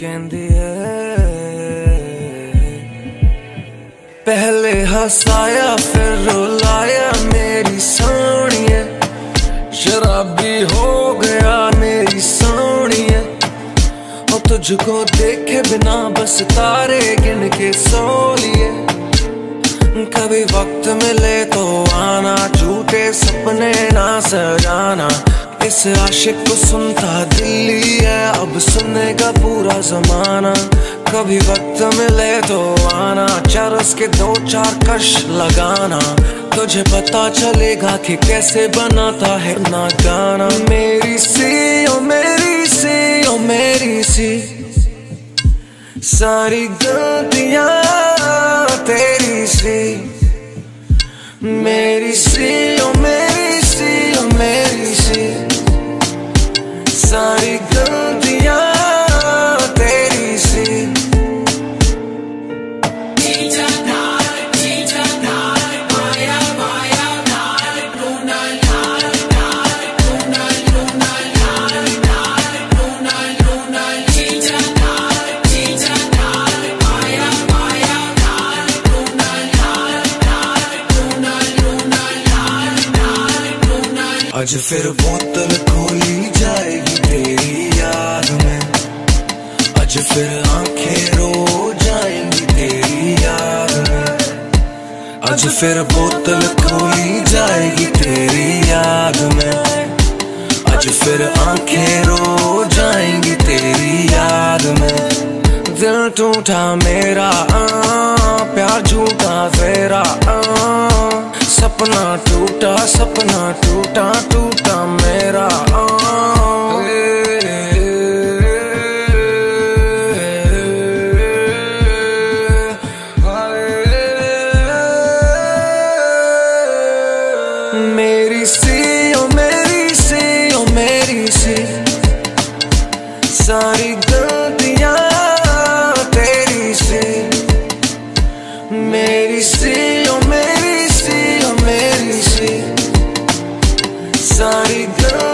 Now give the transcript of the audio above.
कहती है, पहले हंसाया, फिर रुलाया, मेरी सोनिए शराबी हो गया मेरी सोनिए, और तुझको देखे बिना बस तारे गिन के सो कभी वक्त मिले तो आना, झूठे सपने ना सजाना इस आशिक को सुनता दिल्ली है, अब सुनेगा पूरा जमाना। कभी वक्त मिले तो आना, चरस के दो चार कश लगाना। तुझे पता चलेगा कि कैसे बनाता है ना गाना। मेरी सी, ओ मेरी सी, ओ मेरी सी। सारी गलतियाँ तेरी सी। सारी गलतियाँ तेरी सी। आज फिर बोतल खोली। फिर आँखें रो जाएँगी तेरी याद। में आज फिर बोतल खोली जाएगी तेरी याद में। आज फिर आँखें रो जाएँगी तेरी याद में। दिल टूटा मेरा आ, प्यार झूठा तेरा सपना टूटा सपना टूटा टूटा मेरा आ, सारी गलतियां तेरी सी मेरी सी ओ मेरी सी ओ मेरी सी सारी गलतियां